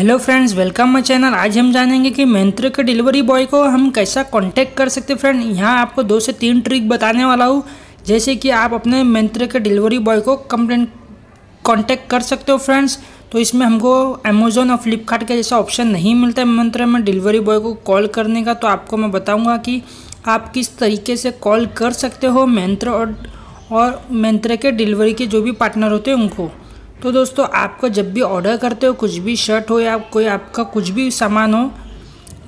Hello friends welcome my channel आज हम जानेंगे कि मंत्र के डिलीवरी बॉय को हम कैसा कांटेक्ट कर सकते हैं फ्रेंड यहाँ आपको दो से तीन ट्रिक बताने वाला हूँ। जैसे कि आप अपने मंत्र के डिलीवरी बॉय को कंप्लेंट कांटेक्ट कर सकते हो फ्रेंड्स तो इसमें हमको अमेजोन और फ्लिपकार्ट का जैसा ऑप्शन नहीं मिलता है मंत्र में डिलीवरी बॉय को कॉल करने का। तो आपको मैं बताऊँगा कि आप किस तरीके से कॉल कर सकते हो मंत्र और और मंत्र के डिलीवरी के जो भी पार्टनर होते हैं उनको। तो दोस्तों, आपको जब भी ऑर्डर करते हो, कुछ भी शर्ट हो या कोई आपका कुछ भी सामान हो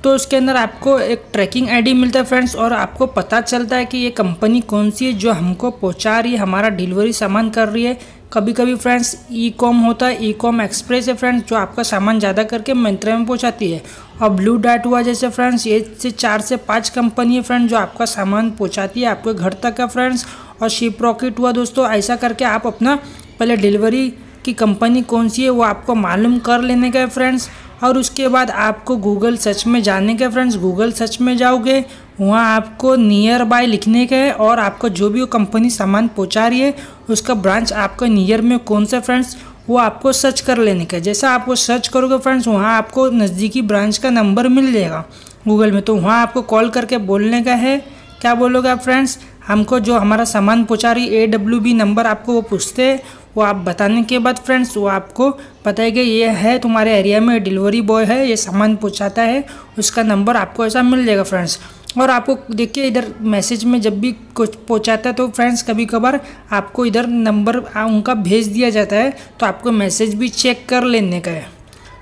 तो उसके अंदर आपको एक ट्रैकिंग आईडी मिलता है फ्रेंड्स और आपको पता चलता है कि ये कंपनी कौन सी है जो हमको पहुँचा रही है, हमारा डिलीवरी सामान कर रही है। कभी कभी फ्रेंड्स ई कॉम होता है ई कॉम एक्सप्रेस है फ्रेंड्स जो आपका सामान ज़्यादा करके मंत्रा में पहुँचाती है। और ब्लू डाट हुआ जैसे फ्रेंड्स ये से चार से पाँच कंपनी है फ्रेंड जो आपका सामान पहुँचाती है आपके घर तक है फ्रेंड्स और शिप रॉकेट हुआ दोस्तों, ऐसा करके आप अपना पहले डिलीवरी कि कंपनी कौन सी है वो आपको मालूम कर लेने का फ्रेंड्स। और उसके बाद आपको गूगल सर्च में जाने का फ्रेंड्स। गूगल सर्च में जाओगे, वहाँ आपको नियर बाय लिखने का है और आपको जो भी वो कंपनी सामान पहुँचा रही है, उसका ब्रांच आपका नियर में कौन सा फ्रेंड्स, वो आपको सर्च कर लेने का है। जैसा आपको सर्च करोगे फ्रेंड्स, वहाँ आपको नज़दीकी ब्रांच का नंबर मिल जाएगा गूगल में। तो वहाँ आपको कॉल करके बोलने का है। क्या बोलोगे आप फ्रेंड्स? हमको जो हमारा सामान पहुँचा रही ए डब्ल्यू बी नंबर, आपको वो पूछते हैं। वो आप बताने के बाद फ्रेंड्स वो आपको कि ये है तुम्हारे एरिया में डिलीवरी बॉय है, ये सामान पहुँचाता है, उसका नंबर आपको ऐसा मिल जाएगा फ्रेंड्स और आपको देखिए, इधर मैसेज में जब भी कुछ पहुँचाता है तो फ्रेंड्स कभी कभार आपको इधर नंबर उनका भेज दिया जाता है तो आपको मैसेज भी चेक कर लेने का है।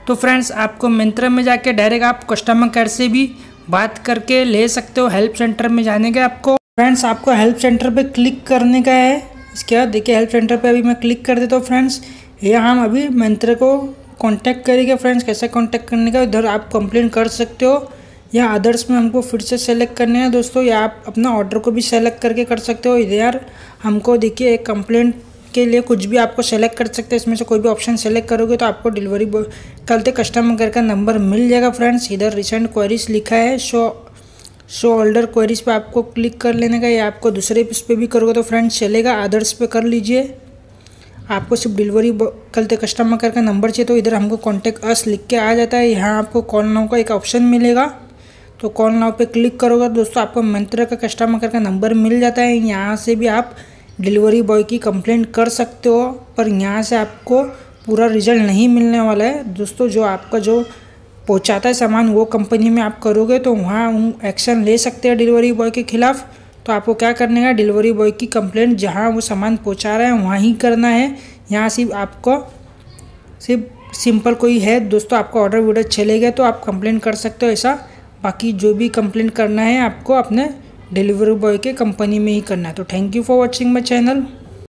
तो फ्रेंड्स आपको मिंत्रा में जाके डायरेक्ट आप कस्टमर केयर से भी बात करके ले सकते हो हेल्प सेंटर में जाने का आपको। फ्रेंड्स आपको हेल्प सेंटर पे क्लिक करने का है। इसके बाद देखिए हेल्प सेंटर पे अभी मैं क्लिक कर देता हूँ फ्रेंड्स यहाँ हम अभी मंत्र को कांटेक्ट करेंगे फ्रेंड्स कैसे कांटेक्ट करने का, इधर आप कंप्लेन कर सकते हो। या अदर्स में हमको फिर से सेलेक्ट करने हैं, दोस्तों। या आप अपना ऑर्डर को भी सेलेक्ट करके कर सकते हो। इधर हमको देखिए एक कंप्लेंट के लिए कुछ भी आपको सेलेक्ट कर सकते हैं। इसमें से कोई भी ऑप्शन सेलेक्ट करोगे तो आपको डिलीवरी बॉय कल करते कस्टमर केयर का नंबर मिल जाएगा फ्रेंड्स इधर रिसेंट क्वेरीज लिखा है शो शो ऑल्डर क्वेरीज पे आपको क्लिक कर लेने का या आपको दूसरे इस पर भी करोगे तो फ्रेंड्स चलेगा अदर्स पे कर लीजिए। आपको सिर्फ़ डिलीवरी करते कस्टमर केयर का नंबर चाहिए तो इधर हमको कॉन्टेक्ट अस लिख के आ जाता है। यहाँ आपको कॉल नाउ का एक ऑप्शन मिलेगा। तो कॉल नाउ पे क्लिक करोगे दोस्तों आपको मंत्र का कस्टमर केयर का नंबर मिल जाता है। यहाँ से भी आप डिलीवरी बॉय की कंप्लेंट कर सकते हो, पर यहाँ से आपको पूरा रिज़ल्ट नहीं मिलने वाला है। दोस्तों, जो आपका जो पहुंचाता है सामान, वो कंपनी में आप करोगे तो वहाँ एक्शन ले सकते हैं डिलीवरी बॉय के खिलाफ़। तो आपको क्या करने का डिलीवरी बॉय की कंप्लेंट जहाँ वो सामान पहुँचा रहे हैं, वहाँ ही करना है। यहाँ सिर्फ़ आपको, सिर्फ़ सिंपल कोई है। दोस्तों, आपका ऑर्डर वीडर चले गए तो आप कंप्लेन कर सकते हो ऐसा। बाकी जो भी कंप्लेन करना है, आपको अपने डिलीवरी बॉय के कंपनी में ही करना है। तो thank you for watching my channel